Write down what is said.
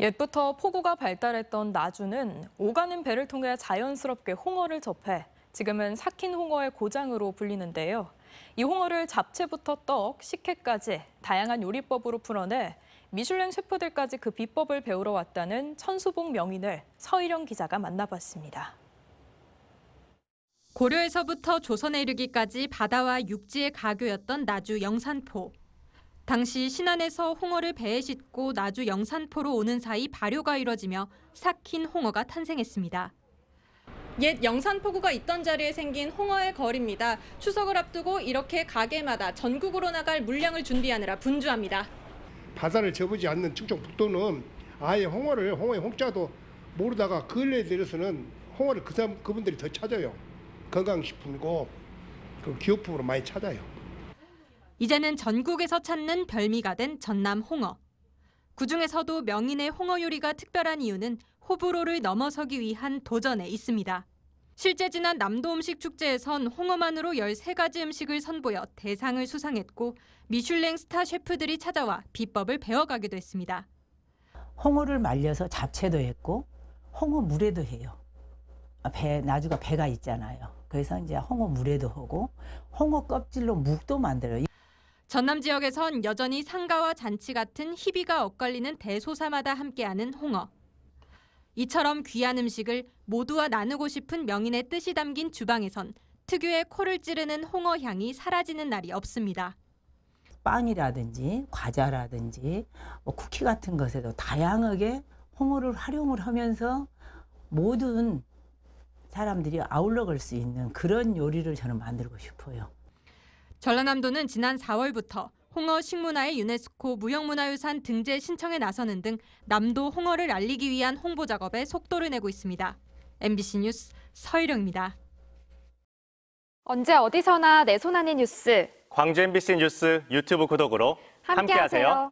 옛부터 포구가 발달했던 나주는 오가는 배를 통해 자연스럽게 홍어를 접해 지금은 삭힌 홍어의 고장으로 불리는데요. 이 홍어를 잡채부터 떡, 식혜까지 다양한 요리법으로 풀어내 미슐랭 셰프들까지 그 비법을 배우러 왔다는 천수봉 명인을 서희령 기자가 만나봤습니다. 고려에서부터 조선에 이르기까지 바다와 육지의 가교였던 나주 영산포. 당시 신안에서 홍어를 배에 싣고 나주 영산포로 오는 사이 발효가 이뤄지며 삭힌 홍어가 탄생했습니다. 옛 영산포구가 있던 자리에 생긴 홍어의 거리입니다. 추석을 앞두고 이렇게 가게마다 전국으로 나갈 물량을 준비하느라 분주합니다. 바다를 접지 않는 충청 북도는 아예 홍어를 홍어의 홍자도 모르다가 근래에 들어서는 홍어를 그 사람 그분들이 더 찾아요. 건강식품이고 그 기호품으로 많이 찾아요. 이제는 전국에서 찾는 별미가 된 전남 홍어. 그중에서도 명인의 홍어 요리가 특별한 이유는 호불호를 넘어서기 위한 도전에 있습니다. 실제 지난 남도 음식 축제에선 홍어만으로 13가지 음식을 선보여 대상을 수상했고 미슐랭 스타 셰프들이 찾아와 비법을 배워가기도 했습니다. 홍어를 말려서 잡채도 했고 홍어 물에도 해요. 아, 배 나주가 배가 있잖아요. 그래서 이제 홍어 물에도 하고 홍어 껍질로 묵도 만들어요. 전남 지역에선 여전히 상가와 잔치 같은 희비가 엇갈리는 대소사마다 함께하는 홍어. 이처럼 귀한 음식을 모두와 나누고 싶은 명인의 뜻이 담긴 주방에선 특유의 코를 찌르는 홍어 향이 사라지는 날이 없습니다. 빵이라든지 과자라든지 뭐 쿠키 같은 것에도 다양하게 홍어를 활용을 하면서 모든 사람들이 아울러 갈 수 있는 그런 요리를 저는 만들고 싶어요. 전라남도는 지난 4월부터 홍어 식문화의 유네스코 무형문화유산 등재 신청에 나서는 등 남도 홍어를 알리기 위한 홍보 작업에 속도를 내고 있습니다. MBC 뉴스 서희령입니다. 언제 어디서나 내 손 안의 뉴스 광주 MBC 뉴스 유튜브 구독으로 함께하세요. 함께하세요.